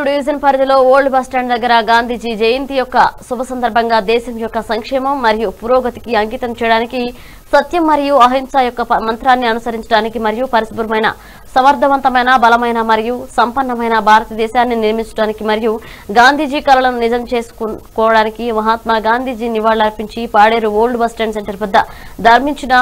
Division పరిధిలో old bus stand దగ్గర గాంధీజీ జయంతి యొక్క శుభ సందర్భంగా దేశం యొక్క సంక్షేమం మరియు పురోగతికి అంకితం చేయడానికి సత్యం మరియు అహింస యొక్క మంత్రాన్ని అనుసరించడానికి మరియు పరిశుభ్రమైన సమర్థవంతమైన బలమైన మరియు సంపన్నమైన భారతదేశాన్ని నిర్మించడానికి మరియు గాంధీజీ కళలను నిజం చేసుకోవడానికి Mahatma Gandhiji నివాళులర్పించి Paderu old bus stand centre వద్ద ధర్మించిన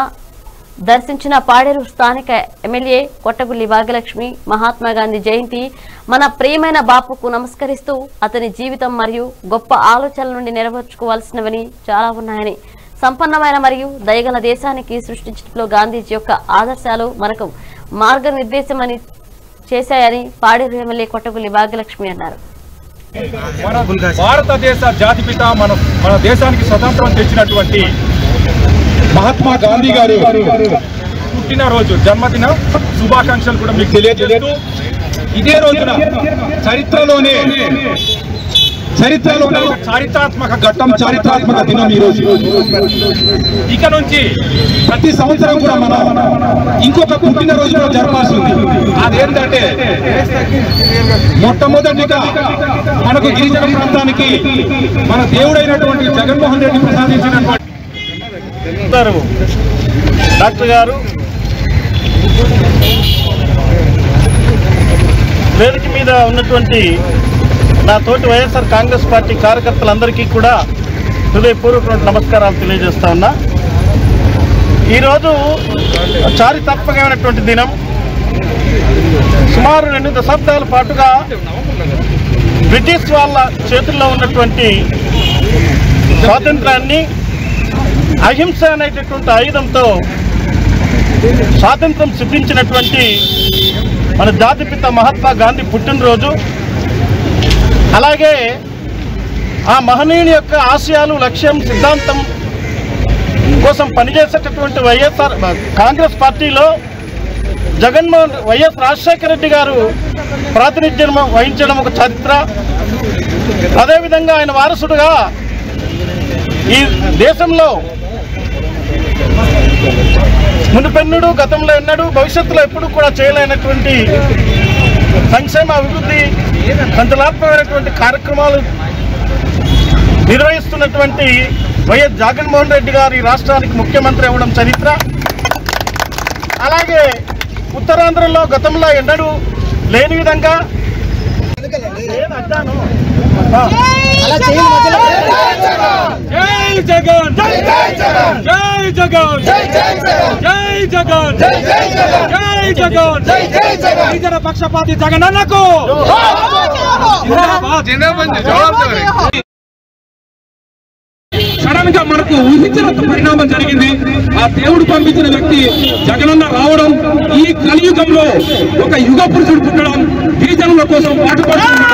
దర్శించిన పాడేరు స్థానిక ఎమ్మెల్యే కొట్టగుల్లి భాగ్యలక్ష్మి మహాత్మా గాంధీ జయంతి మన ప్రియమైన బాపుకు నమస్కరిస్తూ అతని జీవితం మరియు గొప్ప ఆలోచనల నుండి నెరవేర్చుకోవాల్సినవని చాలా ఉన్నాయని సంపన్నమైన మరియు దయగల దేశానికి సృష్టించడంలో గాంధీజీ యొక్క ఆదర్శాలు మనకు మార్గనిర్దేశమని చేశాయని పాడేరు ఎమ్మెల్యే కొట్టగుల్లి భాగ్యలక్ష్మి అన్నారు. భారతదేశ జాతిపిత మన మన దేశానికి స్వతంత్రం తెచ్చినటువంటి మహాత్మా గాంధీ గారు పుట్టినరోజు జన్మదిన శుభాకాంక్షలు కూడా మీకు తెలియజేస్తూ ఇదే రోజున చరిత్రలోనే చరిత్రలోనే ఒక చారిత్రాత్మక ఘట్టం చారిత్రాత్మక దినం ఈ రోజు. ఇక నుంచి ప్రతి సంవత్సరం కూడా మనం ఇంకొక పుట్టినరోజు కూడా జరపాల్సి ఉంది అదేంటంటే మొట్టమొదటిగా మనకు గిరిజన ప్రాంతానికి మన దేవుడైనటువంటి జగన్మోహన్ రెడ్డి ప్రసాదించినటువంటి చెప్తారు డాక్టర్ గారు వేదిక మీద ఉన్నటువంటి నా తోటి వైఎస్ఆర్ కాంగ్రెస్ పార్టీ కార్యకర్తలందరికీ కూడా హృదయపూర్వక నమస్కారాలు తెలియజేస్తా ఉన్నా. ఈరోజు చారిత్రాత్మకమైనటువంటి దినం. సుమారు రెండు దశాబ్దాల పాటుగా బ్రిటిష్ వాళ్ళ చేతుల్లో ఉన్నటువంటి స్వాతంత్రాన్ని అహింస అనేటటువంటి ఆయుధంతో స్వాతంత్రం సిద్ధించినటువంటి మన జాతిపిత మహాత్మా గాంధీ పుట్టినరోజు. అలాగే ఆ మహనీయుని యొక్క ఆశయాలు లక్ష్యం సిద్ధాంతం కోసం పనిచేసేటటువంటి వైఎస్ఆర్ కాంగ్రెస్ పార్టీలో జగన్మోహన్ వైఎస్ రాజశేఖర రెడ్డి గారు ప్రాతినిధ్యం వహించడం ఒక చరిత్ర. అదేవిధంగా ఆయన వారసుడుగా ఈ దేశంలో మునుపెన్నుడు గతంలో ఎన్నడూ భవిష్యత్తులో ఎప్పుడు కూడా చేయలేనటువంటి సంక్షేమ అభివృద్ధి సంచలనాత్మకమైనటువంటి కార్యక్రమాలు నిర్వహిస్తున్నటువంటి వైఎస్ జగన్మోహన్ రెడ్డి గారు ఈ రాష్ట్రానికి ముఖ్యమంత్రి అవ్వడం చరిత్ర అలాగే ఉత్తరాంధ్రలో గతంలో ఎన్నడూ లేని విధంగా ఏం అడ్డాను? ఆ. జై జగన్ జై జగన్ జై జగన్. జై జగన్. జై జగన్. జై జగన్. జై జగన్. గిరిజన పక్షపాతి జగన్ అన్నకు సడన్గా మనకు ఊహించినంత పరిణామం జరిగింది. ఆ దేవుడు పంపించిన వ్యక్తి జగనన్న రావడం ఈ కలియుగంలో ఒక యుగ పురుషుడు పుట్టడం గిరిజనుల కోసం పాటుపడుతున్న